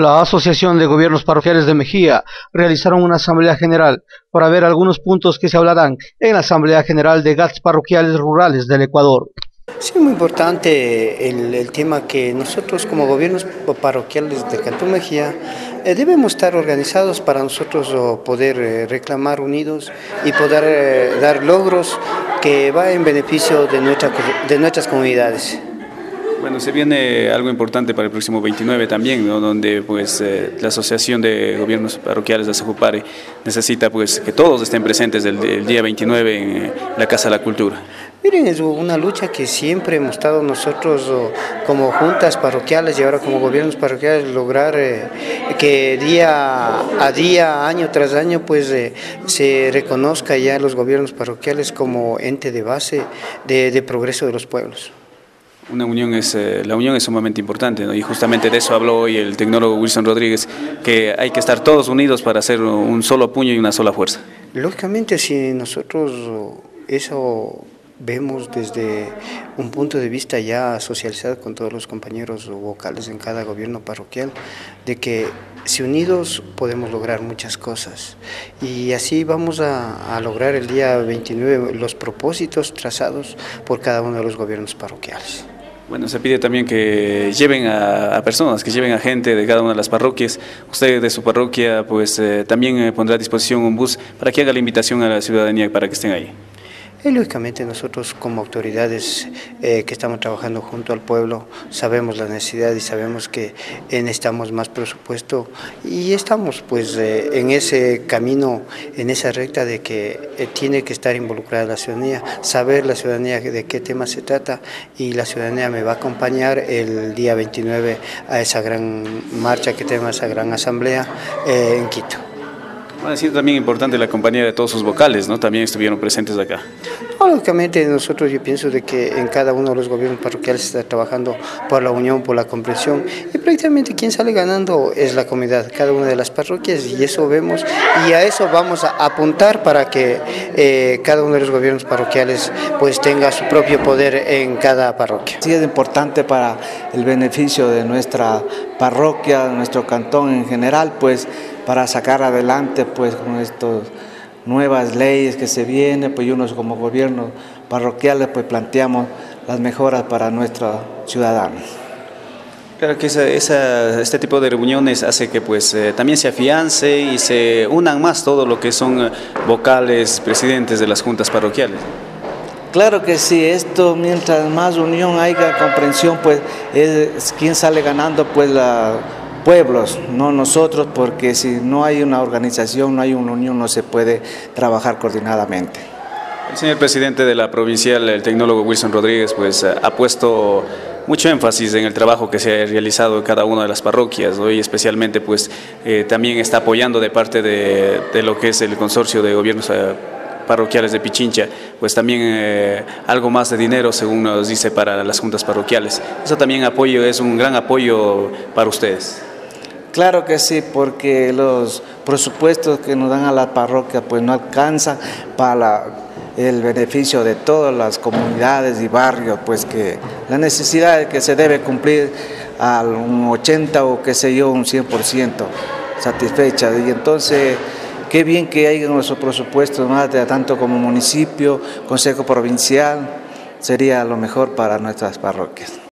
La Asociación de Gobiernos Parroquiales de Mejía realizaron una asamblea general para ver algunos puntos que se hablarán en la Asamblea General de GATS Parroquiales Rurales del Ecuador. Sí, muy importante el, tema que nosotros como gobiernos parroquiales de Cantón Mejía eh, debemos estar organizados para nosotros poder eh, reclamar unidos y poder eh, dar logros que va en beneficio de, nuestra, de nuestras comunidades. Bueno, se viene algo importante para el próximo 29 también, donde pues eh, la Asociación de Gobiernos Parroquiales de Azajupare necesita pues que todos estén presentes el, día 29 en eh, la Casa de la Cultura. Miren, es una lucha que siempre hemos estado nosotros como juntas parroquiales y ahora como gobiernos parroquiales lograr eh, que día a día, año tras año, pues se reconozca ya los gobiernos parroquiales como ente de base de progreso de los pueblos. Una unión es, eh, la unión es sumamente importante y justamente de eso habló hoy el tecnólogo Wilson Rodríguez, que hay que estar todos unidos para hacer un solo puño y una sola fuerza. Lógicamente si nosotros eso vemos desde un punto de vista ya socializado con todos los compañeros vocales en cada gobierno parroquial, de que si unidos podemos lograr muchas cosas y así vamos a, a lograr el día 29 los propósitos trazados por cada uno de los gobiernos parroquiales. Bueno, se pide también que lleven a, personas, que lleven a gente de cada una de las parroquias. Usted de su parroquia pues eh, también eh, pondrá a disposición un bus para que haga la invitación a la ciudadanía para que estén ahí. Y lógicamente nosotros como autoridades eh, que estamos trabajando junto al pueblo sabemos la necesidad y sabemos que necesitamos más presupuesto y estamos pues eh, en ese camino, en esa recta de que eh, tiene que estar involucrada la ciudadanía, saber la ciudadanía de qué tema se trata y la ciudadanía me va a acompañar el día 29 a esa gran marcha que tenemos, esa gran asamblea en Quito. Ha sido también importante la compañía de todos sus vocales, ¿no? También estuvieron presentes acá. lógicamente nosotros yo pienso de que en cada uno de los gobiernos parroquiales se está trabajando por la unión, por la comprensión y prácticamente quien sale ganando es la comunidad, cada una de las parroquias y eso vemos y a eso vamos a apuntar para que eh, cada uno de los gobiernos parroquiales pues tenga su propio poder en cada parroquia. Sí es importante para el beneficio de nuestra parroquia, nuestro cantón en general, pues para sacar adelante pues con estas nuevas leyes que se vienen, pues unos como gobiernos parroquiales pues planteamos las mejoras para nuestros ciudadanos. Claro que este tipo de reuniones hace que pues eh, también se afiance y se unan más todo lo que son eh, vocales, presidentes de las juntas parroquiales. Claro que sí, esto mientras más unión haya, comprensión, pues es quien sale ganando pues la pueblos, no nosotros, porque si no hay una organización, no hay una unión, no se puede trabajar coordinadamente. El señor presidente de la provincial, el tecnólogo Wilson Rodríguez, pues eh, ha puesto mucho énfasis en el trabajo que se ha realizado en cada una de las parroquias, hoy especialmente pues eh, también está apoyando de parte de, lo que es el consorcio de gobiernos eh, parroquiales de Pichincha, pues también algo más de dinero, según nos dice, para las juntas parroquiales. Eso también apoyo, es un gran apoyo para ustedes. Claro que sí, porque los presupuestos que nos dan a la parroquia pues no alcanzan para el beneficio de todas las comunidades y barrios, pues que la necesidad que se debe cumplir al un 80 o qué sé yo, un 100% satisfecha. Y entonces, qué bien que haya nuestros presupuestos, más de tanto como municipio, consejo provincial, sería lo mejor para nuestras parroquias.